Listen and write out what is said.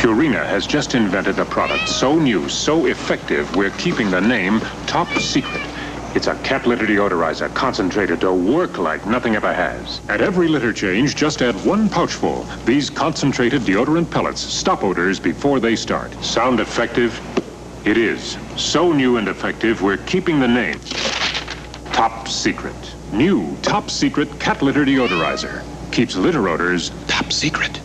Purina has just invented a product so new, so effective, we're keeping the name top secret. It's a cat litter deodorizer concentrated to work like nothing ever has. At every litter change, just add one pouchful. These concentrated deodorant pellets stop odors before they start. Sound effective? It is. So new and effective, we're keeping the name Top Secret. New Top Secret Cat Litter Deodorizer. Keeps litter odors top secret.